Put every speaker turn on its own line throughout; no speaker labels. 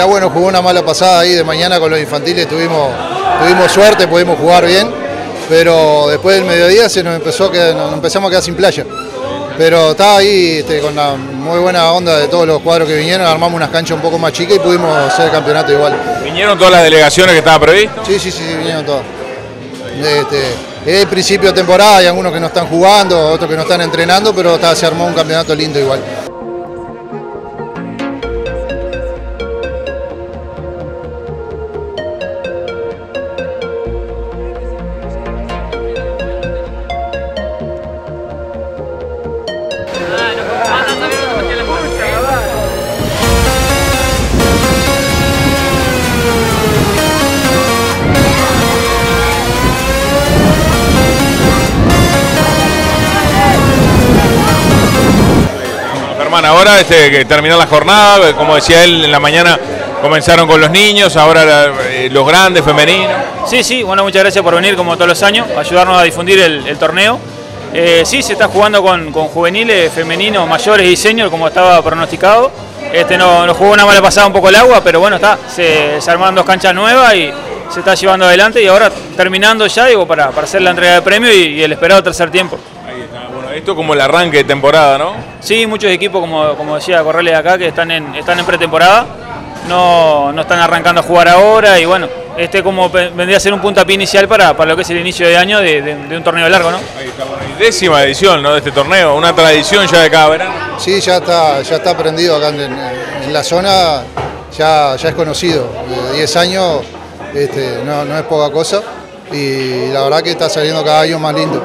agua nos jugó una mala pasada ahí de mañana con los infantiles, tuvimos, tuvimos suerte, pudimos jugar bien, pero después del mediodía se nos empezó quedar- nos empezamos a quedar sin playa. Pero estaba ahí este, con la muy buena onda de todos los cuadros que vinieron, armamos unas canchas un poco más chicas y pudimos hacer el campeonato igual.
¿Vinieron todas las delegaciones que estaba previsto?
Sí, sí, sí, vinieron todos. Este, es el principio de temporada, hay algunos que no están jugando, otros que no están entrenando, pero está, se armó un campeonato lindo igual.
Ahora este, que la jornada, como decía él, en la mañana comenzaron con los niños, ahora eh, los grandes, femeninos.
Sí, sí, bueno, muchas gracias por venir como todos los años, ayudarnos a difundir el, torneo. Eh, sí, se está jugando con, juveniles, femeninos, mayores y senior como estaba pronosticado. Este no, nos jugó una mala pasada un poco el agua, pero bueno, está, se, se armaron dos canchas nuevas y se está llevando adelante y ahora terminando ya, digo, para, para hacer la entrega de premio y el esperado tercer tiempo.
Esto como el arranque de temporada, ¿no?
Sí, muchos equipos, como, como decía Corrales acá, que están en, están en pretemporada, no, no están arrancando a jugar ahora y bueno, este como vendría a ser un puntapié inicial para, para lo que es el inicio de año de, de- de un torneo largo, ¿no?
Ahí está, bueno, y décima edición ¿no? de este torneo, una tradición ya de cada verano.
Sí, ya está, ya está aprendido acá en, en la zona, ya, ya es conocido. De 10 años este, no, no es poca cosa y la verdad que está saliendo cada año más lindo.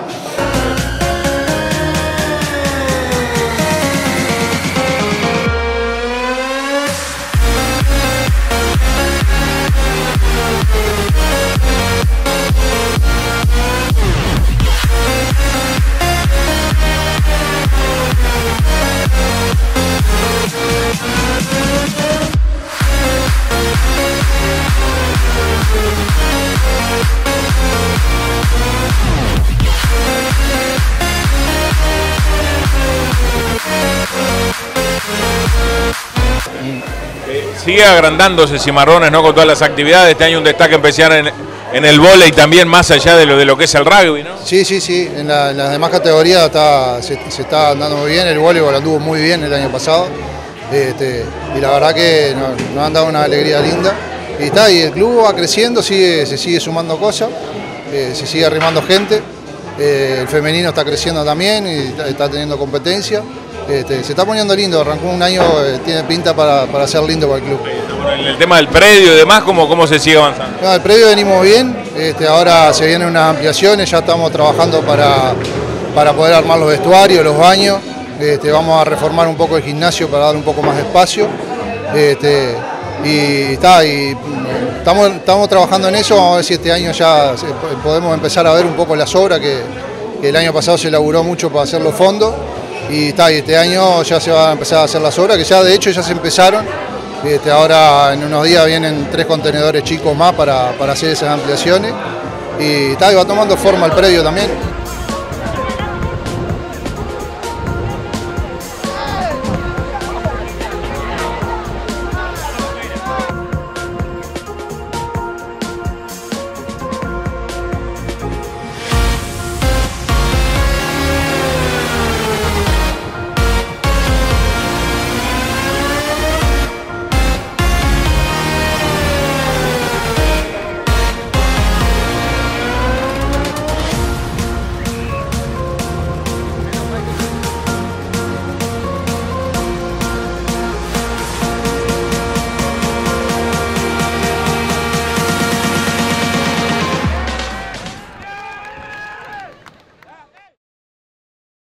Sigue agrandándose Cimarrones ¿no? con todas las actividades. Este año un destaque especial en, en el vóley también más allá de lo, de lo que es el rugby. ¿no?
Sí, sí, sí, en, la- en las demás categorías está, se, está andando muy bien, el voleibol anduvo muy bien el año pasado este, y la verdad que nos, han dado una alegría linda. Y, está, y el club va creciendo, sigue, se sigue sumando cosas, eh, se sigue arrimando gente, eh, el femenino está creciendo también y está teniendo competencia. Este, se está poniendo lindo, arrancó un año, eh, tiene pinta para, para ser lindo para el club.
En el tema del predio y demás, ¿cómo, cómo se sigue avanzando?
No, el predio venimos bien, este, ahora se vienen unas ampliaciones, ya estamos trabajando para, para poder armar los vestuarios, los baños, este, vamos a reformar un poco el gimnasio para dar un poco más de espacio. y, está, y mm, estamos, estamos trabajando en eso, vamos a ver si este año ya podemos empezar a ver un poco las obras, que, que el año pasado se elaboró mucho para hacer los fondos. Y, está, y este año ya se van a empezar a hacer las obras, que ya de hecho ya se empezaron. Este, ahora en unos días vienen tres contenedores chicos más para, para hacer esas ampliaciones. Y, está, y va tomando forma el predio también.